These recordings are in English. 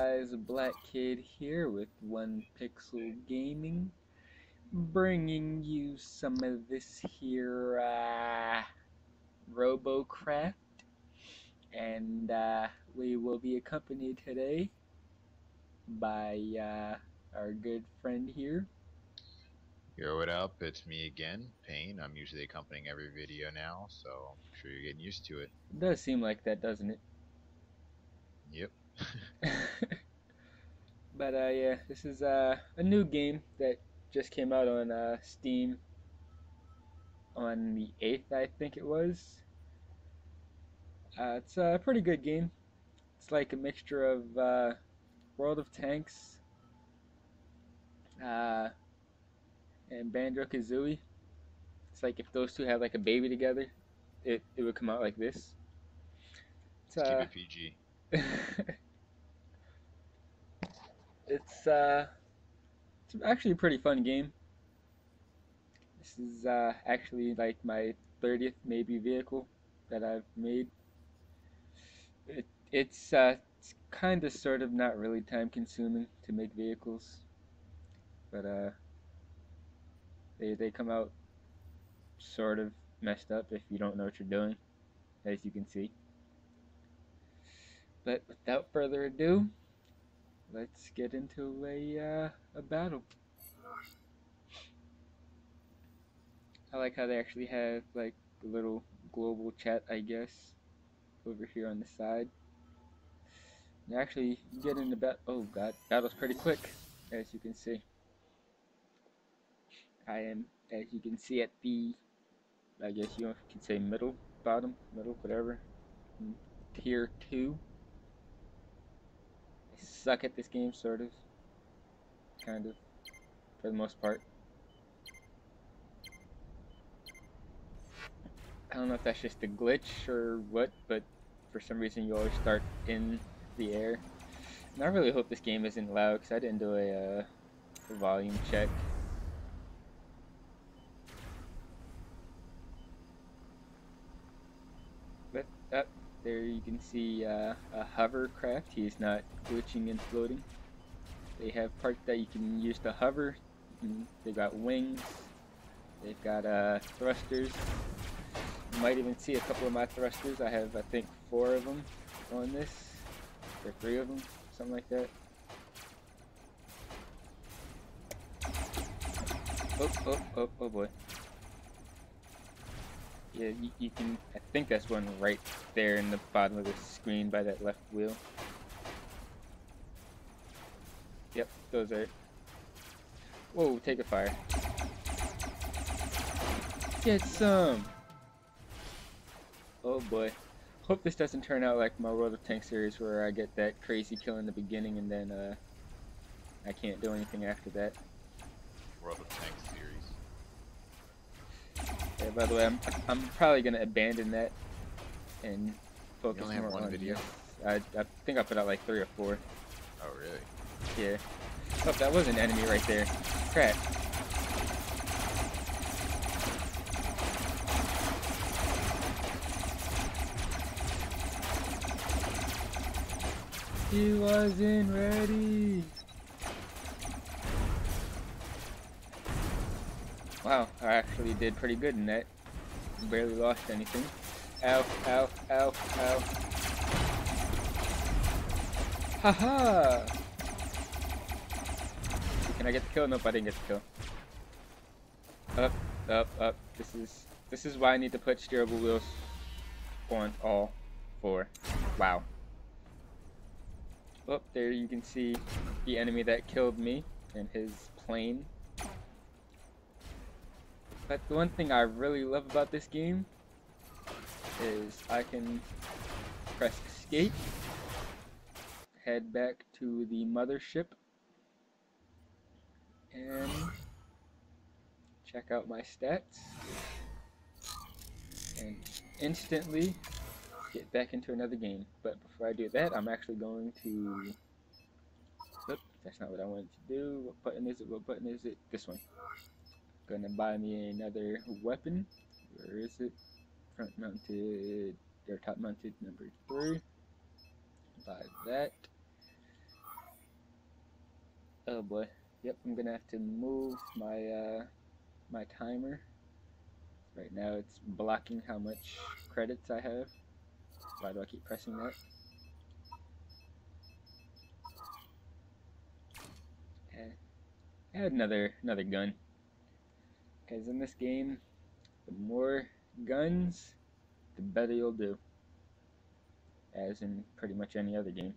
guys? Black Kid here with One Pixel Gaming, bringing you some of this here uh, RoboCraft, and uh, we will be accompanied today by uh, our good friend here. Yo, what up? It's me again, Payne. I'm usually accompanying every video now, so I'm sure you're getting used to it. It does seem like that, doesn't it? Yep. but uh, yeah, this is uh, a new game that just came out on uh, Steam on the 8th, I think it was. Uh, it's a pretty good game. It's like a mixture of uh, World of Tanks uh, and Banjo Kazooie. It's like if those two had like a baby together, it, it would come out like this. It's, Keep uh, it PG. it's uh it's actually a pretty fun game. This is uh actually like my 30th maybe vehicle that I've made. It it's uh it's kind of sort of not really time consuming to make vehicles. But uh they they come out sort of messed up if you don't know what you're doing as you can see. But without further ado, let's get into a uh, a battle. I like how they actually have like a little global chat, I guess, over here on the side. And actually, get into battle. Oh god, battle's pretty quick, as you can see. I am, as you can see, at the, I guess you can say middle, bottom, middle, whatever, tier two suck at this game, sort of. Kind of. For the most part. I don't know if that's just a glitch or what, but for some reason you always start in the air. And I really hope this game isn't loud, because I didn't do a, uh, a volume check. But, up, there you can see uh, a hovercraft. He's not glitching and floating. They have parts that you can use to hover. They've got wings. They've got uh, thrusters. You might even see a couple of my thrusters. I have, I think, four of them on this. Or three of them, something like that. Oh, oh, oh, oh boy. Yeah, you, you can, I think that's one right there in the bottom of the screen by that left wheel. Yep, those are. Whoa, take a fire. Get some! Oh boy. Hope this doesn't turn out like my World of Tanks series where I get that crazy kill in the beginning and then uh, I can't do anything after that. World of Tanks series. Yeah, by the way, I'm, I'm probably going to abandon that and focus only have more one on video? I, I think I put out like three or four. Oh, really? Yeah. Oh, that was an enemy right there. Crap. He wasn't ready. Wow, I actually did pretty good in that. Barely lost anything. Ow, ow, ow, ow. Haha! Can I get the kill? Nope, I didn't get the kill. Up, up, up. This is this is why I need to put steerable wheels on all four. Wow. Oh, there you can see the enemy that killed me and his plane. But the one thing I really love about this game is I can press escape, head back to the mothership, and check out my stats, and instantly get back into another game. But before I do that, I'm actually going to... Oop, that's not what I wanted to do. What button is it? What button is it? This one. Gonna buy me another weapon. Where is it? Front mounted, or top mounted number three. Buy that. Oh boy. Yep, I'm gonna have to move my uh, my timer. Right now it's blocking how much credits I have. Why do I keep pressing that? Okay. Add another another gun. Because in this game, the more guns, the better you'll do. As in pretty much any other game.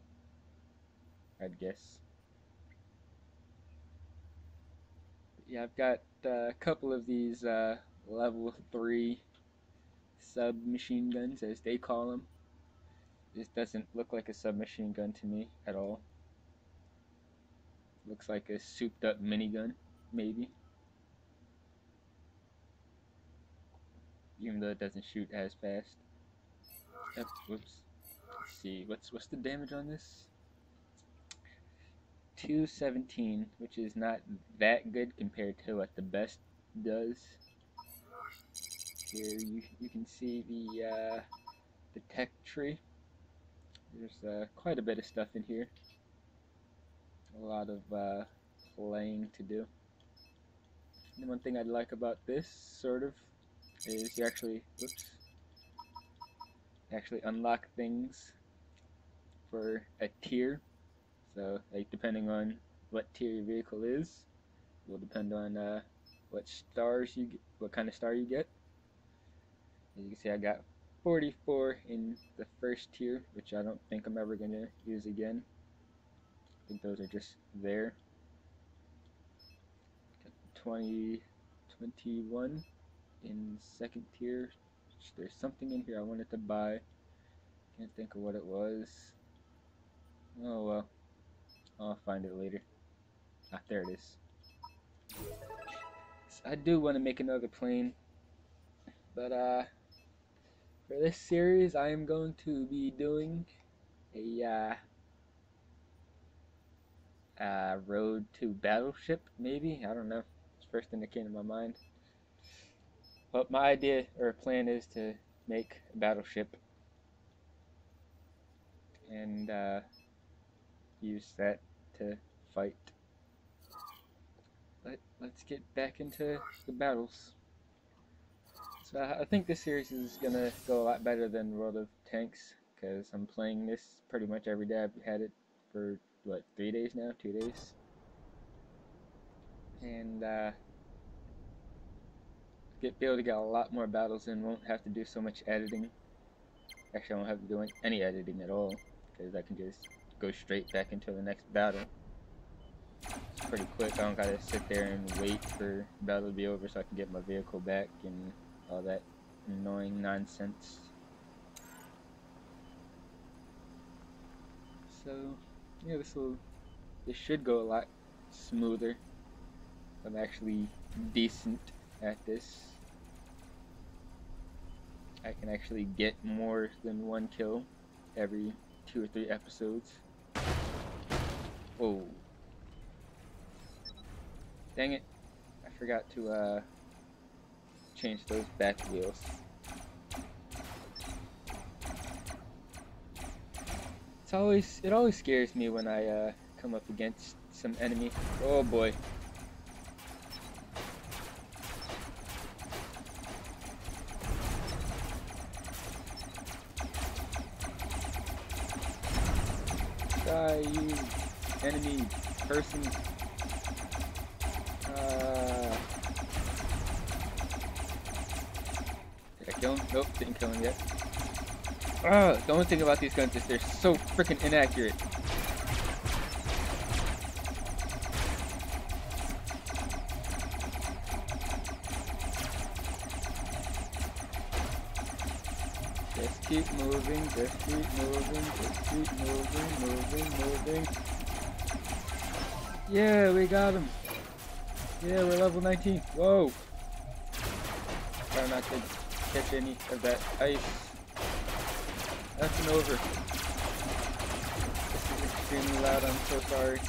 I'd guess. yeah, I've got uh, a couple of these uh, level 3 submachine guns, as they call them. This doesn't look like a submachine gun to me at all. Looks like a souped up minigun, maybe. Even though it doesn't shoot as fast. Yep, whoops. Let's see, what's what's the damage on this? 217, which is not that good compared to what the best does. Here you, you can see the, uh, the tech tree. There's uh, quite a bit of stuff in here. A lot of uh, playing to do. And one thing I'd like about this, sort of, is you actually, whoops, actually unlock things for a tier so, like, depending on what tier your vehicle is, will depend on uh, what stars you get, what kind of star you get. As you can see, I got 44 in the first tier, which I don't think I'm ever going to use again. I think those are just there. 20, 21 in second tier. There's something in here I wanted to buy. Can't think of what it was. Oh well. I'll find it later. Ah, there it is. So I do want to make another plane, but uh, for this series, I am going to be doing a uh, uh, road to battleship, maybe. I don't know. It's first thing that came to my mind. But my idea or plan is to make a battleship and uh, use that to fight. But let's get back into the battles. So I think this series is going to go a lot better than World of Tanks because I'm playing this pretty much every day. I've had it for, what, three days now? Two days? And, uh, get be able to get a lot more battles in, won't have to do so much editing. Actually, I won't have to do any editing at all because I can just go straight back into the next battle. It's pretty quick. I don't gotta sit there and wait for battle to be over so I can get my vehicle back and all that annoying nonsense. So, yeah, this will, this should go a lot smoother. I'm actually decent at this. I can actually get more than one kill every two or three episodes. Whoa. Dang it. I forgot to uh, change those back wheels. It's always, it always scares me when I uh, come up against some enemy. Oh boy. Person. Uh, did I kill him? Nope, didn't kill him yet. Uh, the only thing about these guns is they're so freaking inaccurate. Just keep moving, just keep moving, just keep moving, moving, moving. Yeah, we got him. Yeah, we're level 19. Whoa. Try not to catch any of that ice. That's an over. This is extremely loud, I'm so sorry.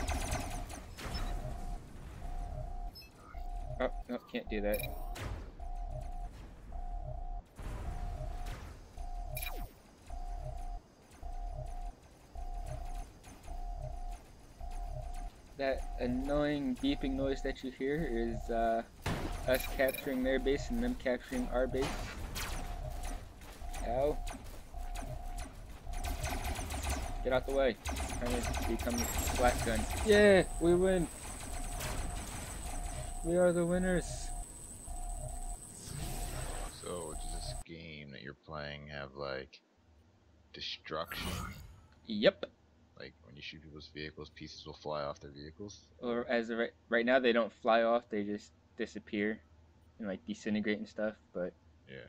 Oh, no, can't do that. That annoying beeping noise that you hear is uh, us capturing their base and them capturing our base. Ow. Get out the way. Trying to become a flat gun. Yeah, we win. We are the winners. So, does this game that you're playing have like destruction? Yep. Like when you shoot people's vehicles, pieces will fly off their vehicles. Or as of right, right now, they don't fly off; they just disappear and like disintegrate and stuff. But Yeah.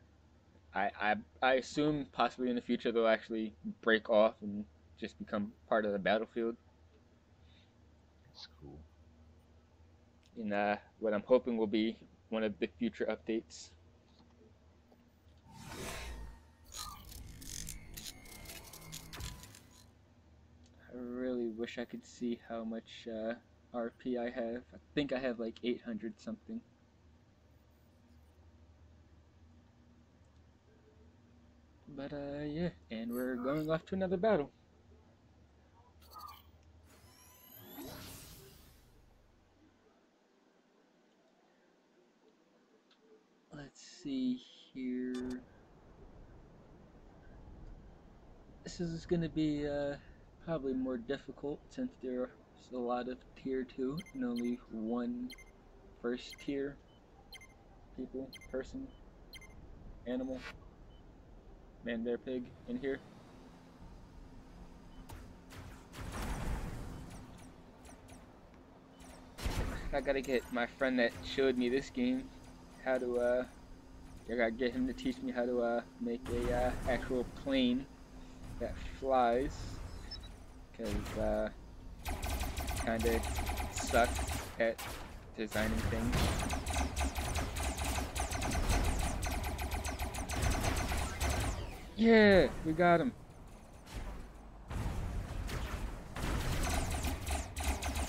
I I I assume possibly in the future they'll actually break off and just become part of the battlefield. It's cool. And uh, what I'm hoping will be one of the future updates. Wish I could see how much uh, RP I have. I think I have like 800 something. But uh, yeah, and we're going off to another battle. Let's see here. This is going to be uh, probably more difficult since there's a lot of tier 2 and only one first tier people, person, animal, man, bear, pig in here. I gotta get my friend that showed me this game how to uh I gotta get him to teach me how to uh make a uh, actual plane that flies because uh kinda suck at designing things. Yeah, we got him.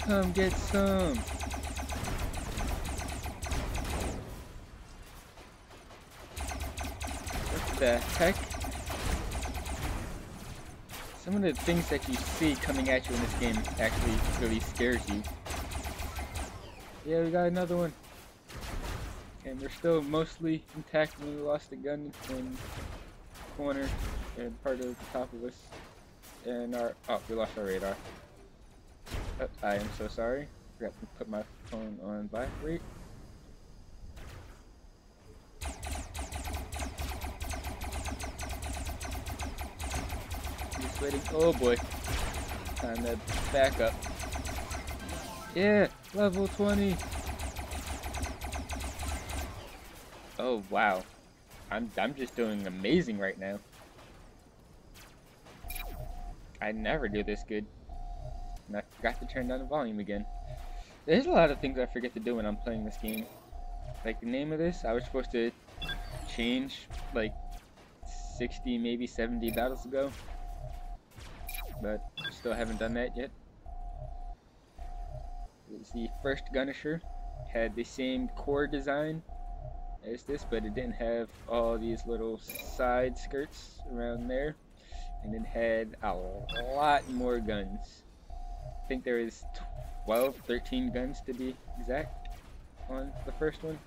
Come get some. What the heck? Some of the things that you see coming at you in this game actually really scares you. Yeah, we got another one. And we're still mostly intact when we lost the gun in the corner and part of the top of us. And our oh, we lost our radar. Oh, I am so sorry. Forgot to put my phone on vibrate. Waiting. Oh boy. Time to back up. Yeah, level 20. Oh wow. I'm I'm just doing amazing right now. I never do this good. And I forgot to turn down the volume again. There's a lot of things I forget to do when I'm playing this game. Like the name of this, I was supposed to change like 60, maybe 70 battles ago. But still haven't done that yet. It's the first Gunisher. Had the same core design as this, but it didn't have all these little side skirts around there. And it had a lot more guns. I think there is 12, 13 guns to be exact on the first one.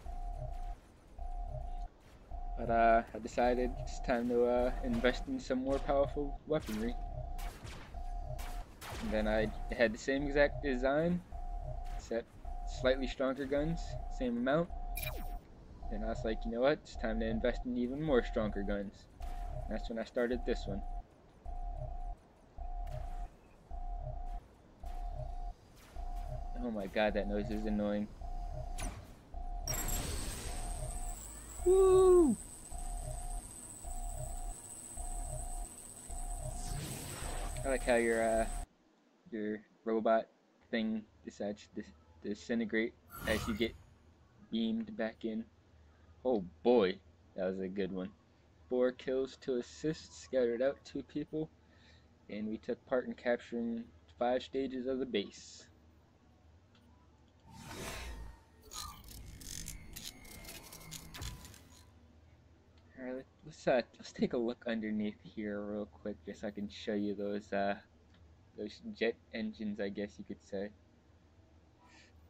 But uh, I decided it's time to uh, invest in some more powerful weaponry. Then I had the same exact design, except slightly stronger guns, same amount. And I was like, you know what, it's time to invest in even more stronger guns. And that's when I started this one. Oh my god, that noise is annoying. Woo! I like how your uh, your robot thing decides to disintegrate as you get beamed back in. Oh boy, that was a good one. Four kills to assist, scattered out two people, and we took part in capturing five stages of the base. Alright, let's uh, let's take a look underneath here real quick, just so I can show you those uh those jet engines, I guess you could say.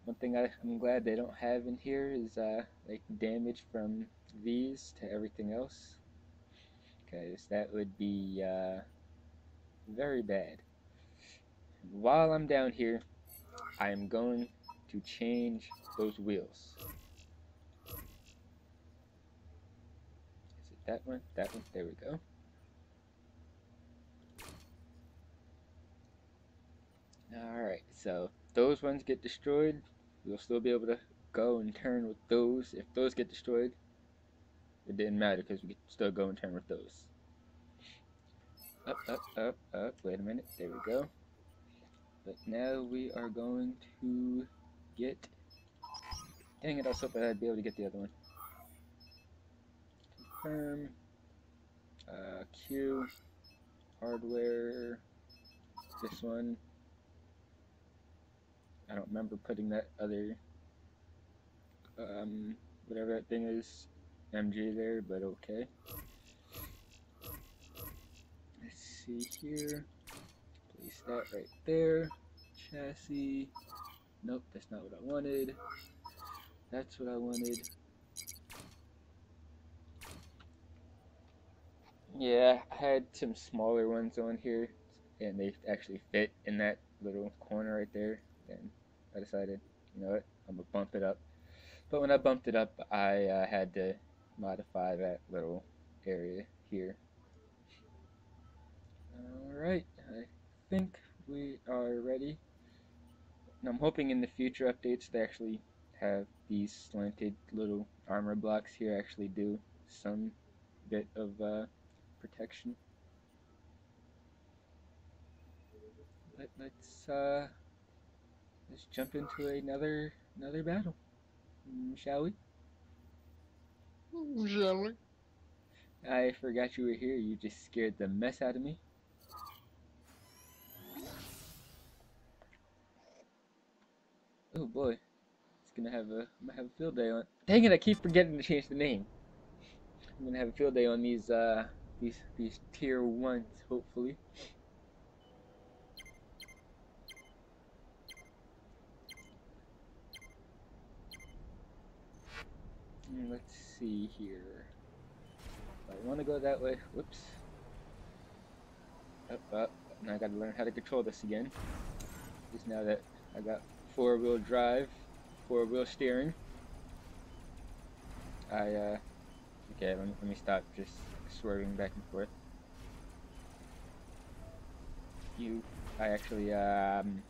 one thing I, I'm glad they don't have in here is uh, like damage from these to everything else. Because that would be uh, very bad. While I'm down here, I am going to change those wheels. Is it that one? That one? There we go. Alright, so those ones get destroyed, we'll still be able to go and turn with those. If those get destroyed, it didn't matter because we could still go and turn with those. Up, up, up, up. Wait a minute. There we go. But now we are going to get... Dang it, I was hoping I'd be able to get the other one. Confirm. Uh, Q. Hardware. This one. I don't remember putting that other, um, whatever that thing is, MG there, but okay. Let's see here. Place that right there. Chassis. Nope, that's not what I wanted. That's what I wanted. Yeah, I had some smaller ones on here, and they actually fit in that little corner right there. And I decided, you know what, I'm gonna bump it up. But when I bumped it up, I uh, had to modify that little area here. Alright, I think we are ready. And I'm hoping in the future updates they actually have these slanted little armor blocks here actually do some bit of uh, protection. But let's uh, let's jump into another another battle, mm, shall we? Shall we? I forgot you were here. You just scared the mess out of me. Oh boy, it's gonna have a I'm gonna have a field day on. Dang it! I keep forgetting to change the name. I'm gonna have a field day on these uh these these tier ones, hopefully. Let's see here. I want to go that way. Whoops. Up, up. Now I gotta learn how to control this again. Just now that I got four-wheel drive, four-wheel steering. I, uh, okay, let me, let me stop just swerving back and forth. You, I actually, um,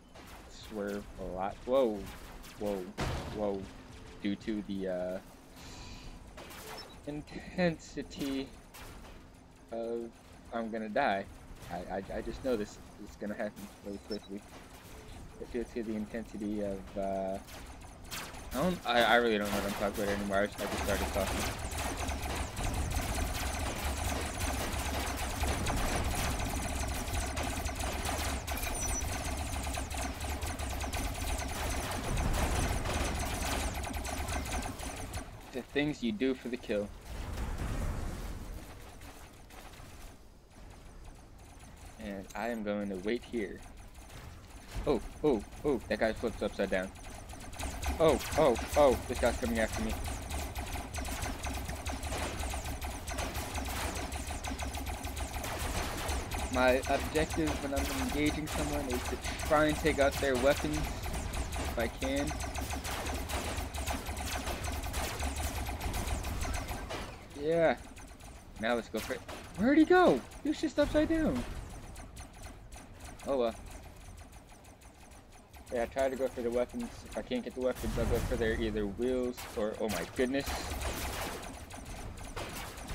swerve a lot. Whoa, whoa, whoa. Due to the, uh, intensity of I'm gonna die. I, I, I just know this is gonna happen really quickly. If you see the intensity of, uh, I don't, I, I really don't know what I'm talking about anymore. I, just, I just started talking. The things you do for the kill. And I am going to wait here. Oh, oh, oh, that guy flips upside down. Oh, oh, oh, this guy's coming after me. My objective when I'm engaging someone is to try and take out their weapons if I can. Yeah. Now let's go for it. Where'd he go? He was just upside down. Oh well. Yeah, I try to go for the weapons. If I can't get the weapons, I'll go for their either wheels or, oh my goodness,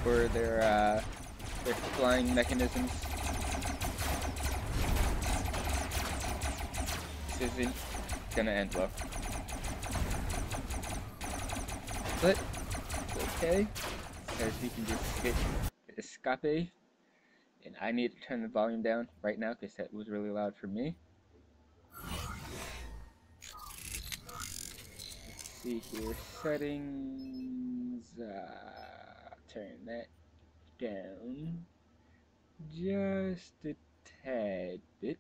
or their, uh, their flying mechanisms. This isn't gonna end well. But, okay, because he can just hit escape, and I need to turn the volume down right now, because that was really loud for me. see here, settings, uh, turn that down just a tad bit.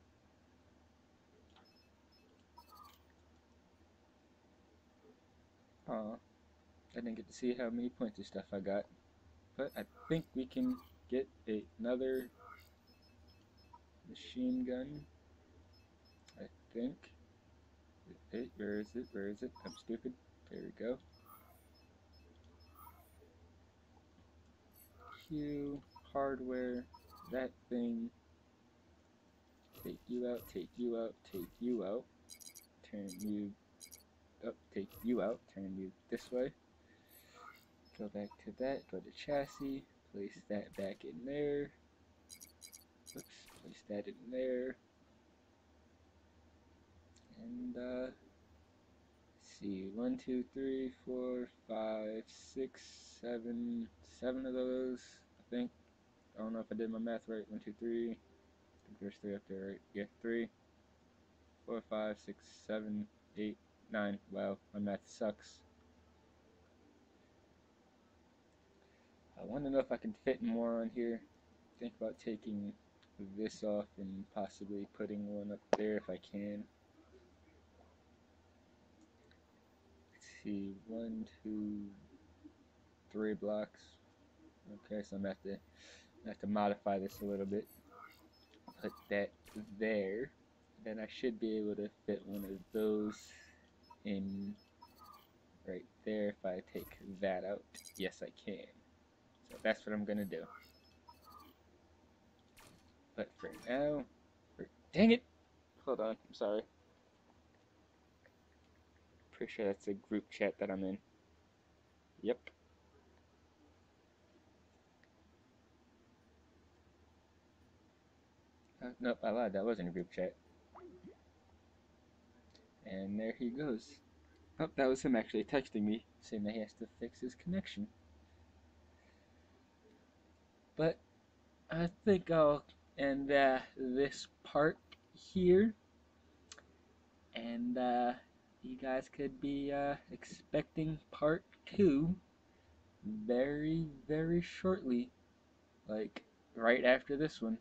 Aw, I didn't get to see how many points of stuff I got. But I think we can get another machine gun. I think. Hey, where is it? Where is it? I'm stupid. There we go. Q, hardware, that thing. Take you out, take you out, take you out. Turn you up, take you out, turn you this way. Go back to that, go to chassis, place that back in there. Oops, place that in there. And uh see, one, two, three, four, five, six, seven, seven of those, I think. I don't know if I did my math right. One, two, three. I think there's three up there, right? Yeah, three, four, five, six, seven, eight, nine. Wow, my math sucks. I want to know if I can fit more on here. Think about taking this off and possibly putting one up there if I can. Let's see, one, two, three blocks. Okay, so I'm gonna have to have to modify this a little bit. Put that there. Then I should be able to fit one of those in right there if I take that out. Yes, I can. That's what I'm gonna do. But for now, for, dang it! Hold on, I'm sorry. Pretty sure that's a group chat that I'm in. Yep. Uh, nope, I lied. That wasn't a group chat. And there he goes. Oh, that was him actually texting me, saying that he has to fix his connection. But I think I'll end uh, this part here. And uh, you guys could be uh, expecting part two very, very shortly. Like right after this one.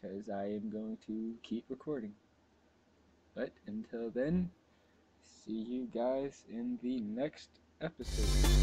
Because I am going to keep recording. But until then, see you guys in the next episode.